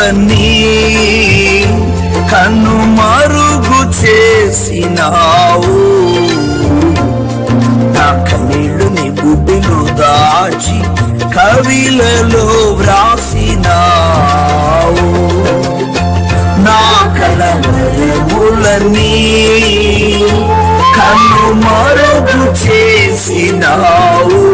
వరములని కన్ను మరుగు చేసినావు. నా కన్నీళ్ళు నీ గుడ్డిలో దాచి కవిలలో వ్రాసినావు. నా కలవరములని కన్ను మరుగు చేసినావు.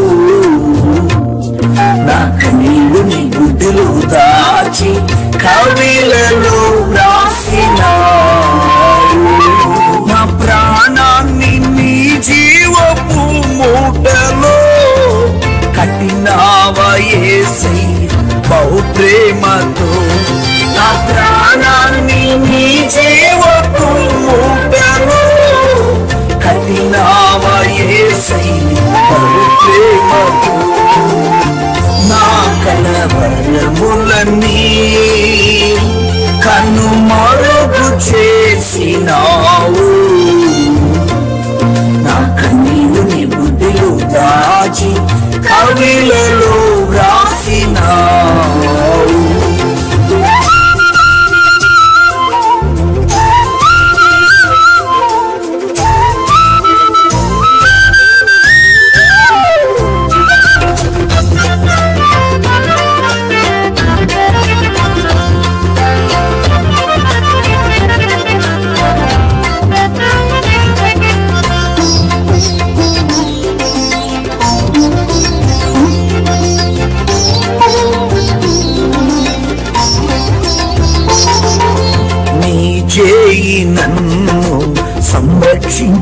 ప్రేమతో నా ప్రాణాన్ని నీ జీవపు మూటలో ప్రేమతో నా కలవరములన్నీ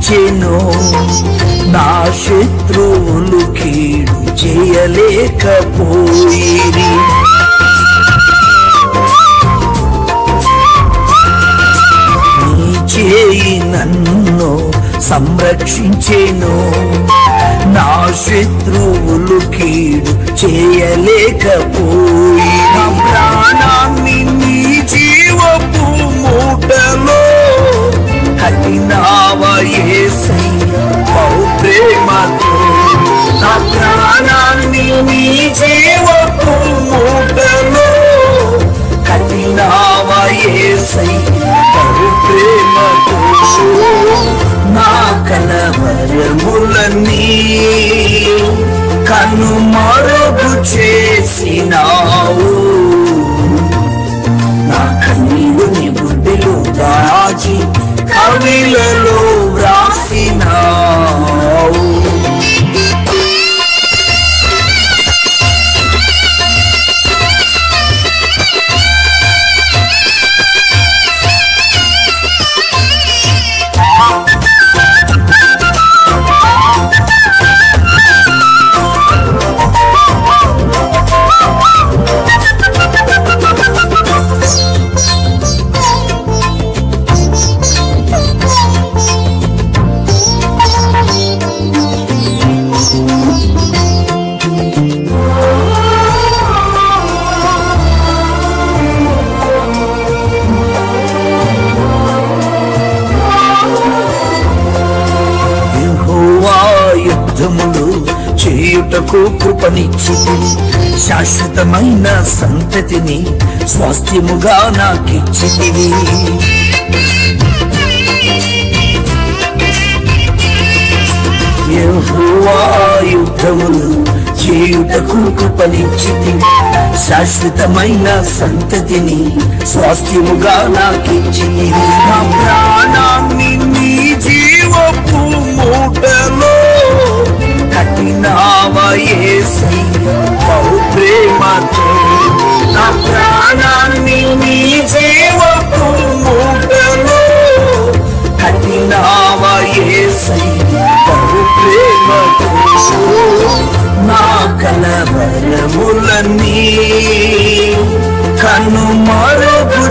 సంరక్షించెను నా శత్రువులు కీడు చేయలేకపోయిరి. నీ చేయి నన్ను సంరక్షించెను. నా శత్రువులు కీడు చేయలేకపోయి కట్టినావా ఏసై బహు ప్రేమతో నా ప్రాణాన్ని నీ జీవపు మూటలో కట్టినావా ఏసై బహు ప్రేమతో నా కలవరములని కన్ను మరుగు చేసినావు. యుద్ధములు చేయుటకు కృపనిచ్చితి శాశ్వతమైన సంతతిని స్వాస్థ్యముగా నాకిచ్చితివి. యుద్ధములు చేయుటకు కృపనిచ్చితి శాశ్వతమైన సంతతిని స్వాస్థ్యముగా నాకిచ్చితివి. నా ప్రాణాన్ని నీ జీవపు మూటలో కట్టినావా ఏసై బహు ప్రేమతో నా ప్రాణాన్ని నీ జీవపు మూటలో కట్టినావా బహు ప్రేమతో నా కన్ను మరుగు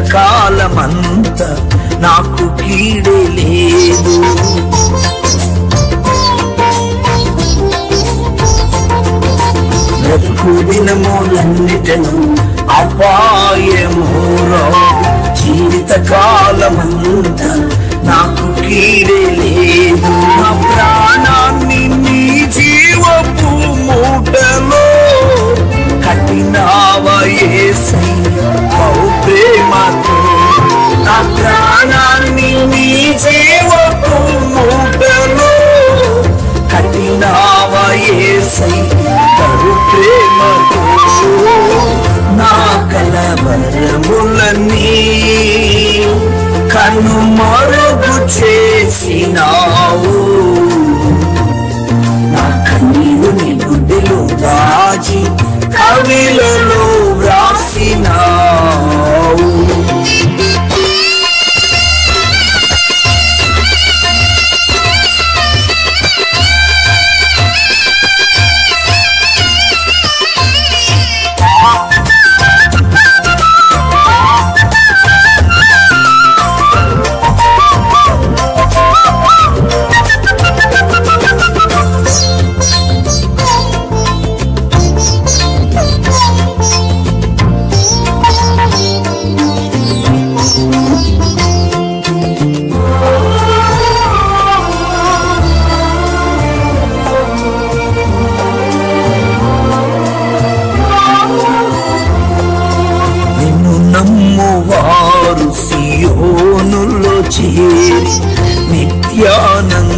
జీవిత నాకు కీడే లేదు. బ్రతుకు దినములన్నిటను అపాయము రాదు జీవపు మూటలో కట్టినావా తరు ప్రేమ ప్రేమతో నా కలవరములన్నీ కన్ను మరుగు చేసినావు. నా కన్నీరు నీ గుడ్డెలో దాచి కవిలలో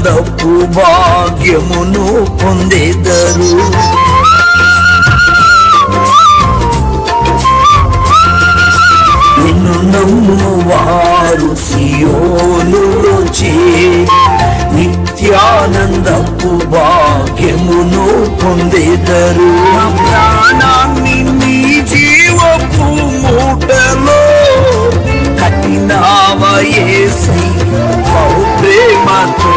ఆనందపు భాగ్యమును పొందెదరు. నిన్ను నమ్మువారు సియోనులో చేరి నిత్యానందపు భాగ్యమును పొందెదరు. ప్రాణాన్ని నీ జీవపు మూటలో కట్టినావా యేసయ్య బహు ప్రేమతో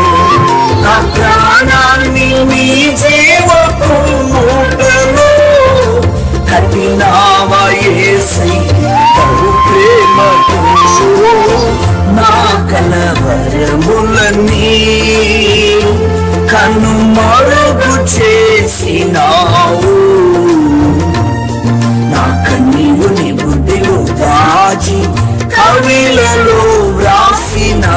కన్ను మరుగు చేసినావు. నా కన్నీరు నీ బుద్ధిలో దాచి కవిలలో వ్రాసినా